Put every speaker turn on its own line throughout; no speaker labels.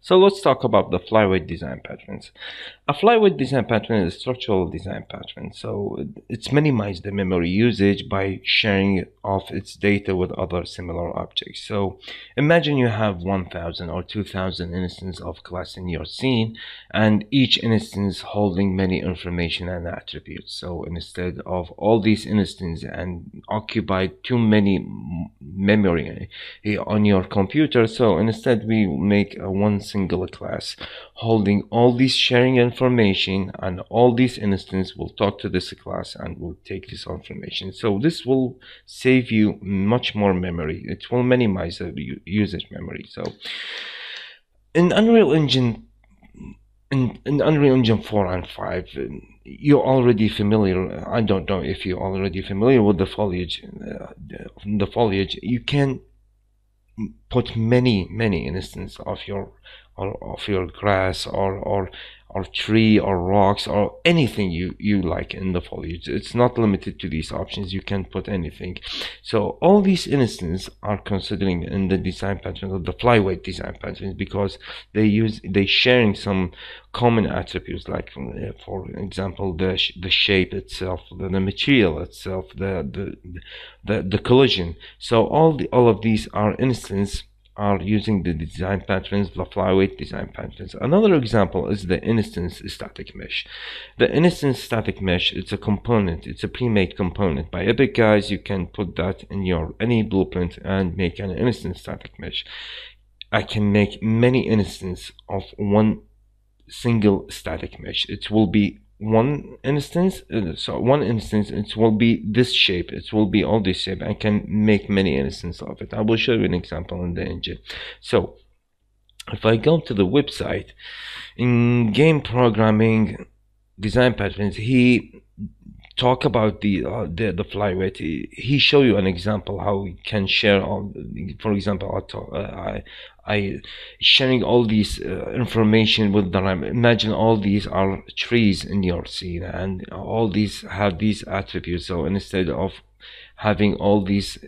So let's talk about the flyweight design patterns. A flyweight design pattern is a structural design pattern. So it's minimize the memory usage by sharing of its data with other similar objects. So imagine you have 1000 or 2000 instances of class in your scene and each instance holding many information and attributes. So instead of all these instances and occupy too many memory eh, on your computer, so instead we make a one single class holding all these sharing information and all these instances will talk to this class and will take this information. So this will save you much more memory. It will minimize the usage memory. So in unreal engine in, in unreal engine 4 and 5 you're already familiar i don't know if you're already familiar with the foliage uh, the foliage. You can put many many instances of your or of your grass or or or tree or rocks or anything you you like in the foliage it's not limited to these options. You can put anything. So all these instances are considering in the design patterns of the flyweight design patterns because they use they sharing some common attributes like uh, for example the sh the shape itself the, the material itself the, the the the collision. So all the all of these are instances are using the design patterns, the flyweight design patterns. Another example is the instance static mesh. The instance static mesh, it's a component, it's a pre-made component. By Epic guys, you can put that in your any blueprint and make an instance static mesh. I can make many instances of one single static mesh. It will be one instance uh, so one instance it will be this shape it will be all this shape. I can make many instances of it. I will show you an example in the engine. So if i go to the website in game programming design patterns he talk about the uh, the, the flyweight he, show you an example how we can share all for example uh, I, I sharing all these uh, information with the RAM. Imagine all these are trees in your scene, and all these have these attributes. So instead of having all these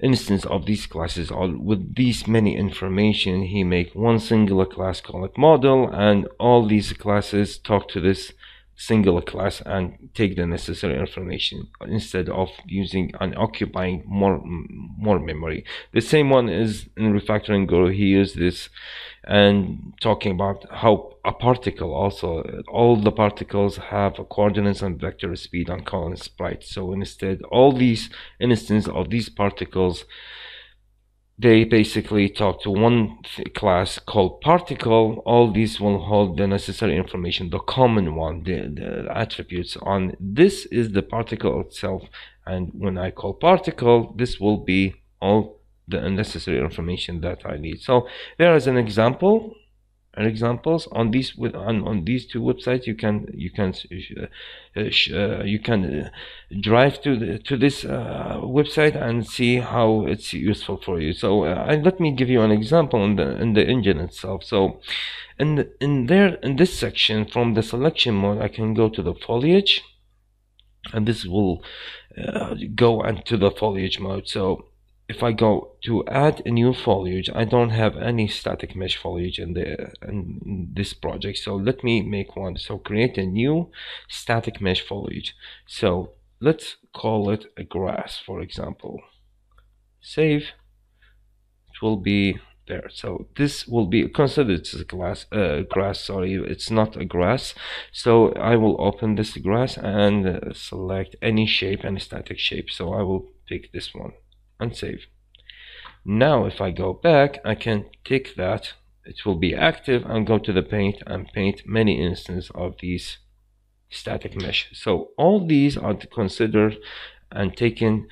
instance of these classes all with these many information he make one singular class call it model and all these classes talk to this single class and take the necessary information instead of using and occupying more more memory. The same one is in refactoring guru he used this and talking about how a particle also all the particles have a coordinates and vector speed and color sprite so instead all these instances of these particles they basically talk to one class called particle. All these will hold the necessary information the common one the, the attributes on this is the particle itself. And when i call particle this will be all the necessary information that i need. So there is an example examples on these with on, on these two websites you can you can uh, uh, you can uh, drive to the, to this uh, website and see how it's useful for you. So uh, let me give you an example in the in the engine itself. So in in there in this section from the selection mode I can go to the foliage. And this will uh, go into the foliage mode. So if I go to add a new foliage, I don't have any static mesh foliage in the in this project. So let me make one. So create a new static mesh foliage. So let's call it a grass, for example. Save. It will be there. So this will be considered as a glass, uh, grass. Sorry, it's not a grass. So I will open this grass and uh, select any shape, any static shape. So I will pick this one and save. Now if I go back, I can tick that. It will be active and go to the paint and paint many instances of these static mesh. So all these are considered and taken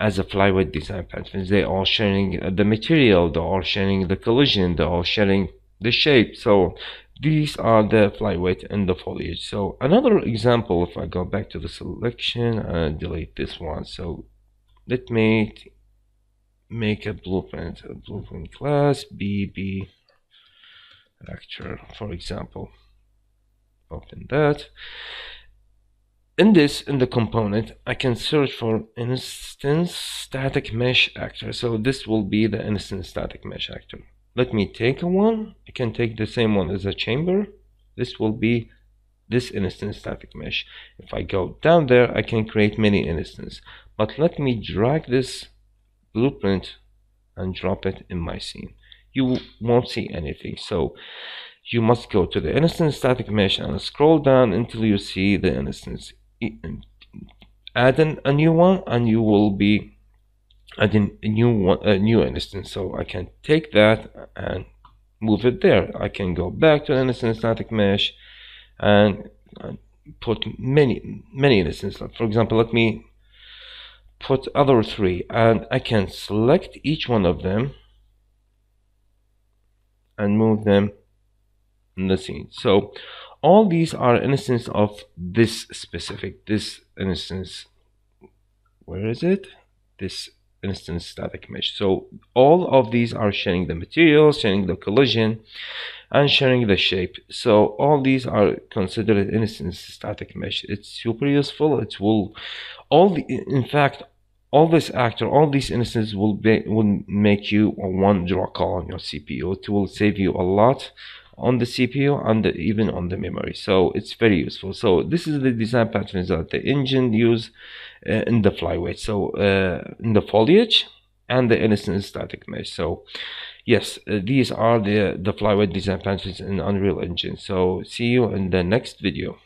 as a flyweight design patterns. They are sharing uh, the material, they are all sharing the collision, they are all sharing the shape. So these are the flyweight and the foliage. So another example, if I go back to the selection and delete this one. So let me make a blueprint, a blueprint class, BP actor, for example. Open that. In this, in the component, I can search for instance static mesh actor. So this will be the instance static mesh actor. let me take a one I can take the same one as a chamber this will be this instance static mesh if I go down there I can create many instances but let me drag this blueprint and drop it in my scene. You won't see anything so you must go to the instance static mesh and scroll down until you see the instance add in a new one and you will be adding a new one a new instance so I can take that and move it there. I can go back to the instance static mesh and put many many instances for example let me put other three and I can select each one of them and move them in the scene. So all these are instances of this specific this instance where is it? This instance static mesh so all of these are sharing the material sharing the collision and sharing the shape. So all these are considered instance static mesh it's super useful. It will all the in fact all this actor all these instances will be will make you a one draw call on your cpu it will save you a lot on the CPU and even on the memory. So it's very useful. So this is the design patterns that the engine use uh, in the flyweight. So uh, in the foliage and the instance static mesh. So yes uh, these are the the flyweight design patterns in unreal engine. So see you in the next video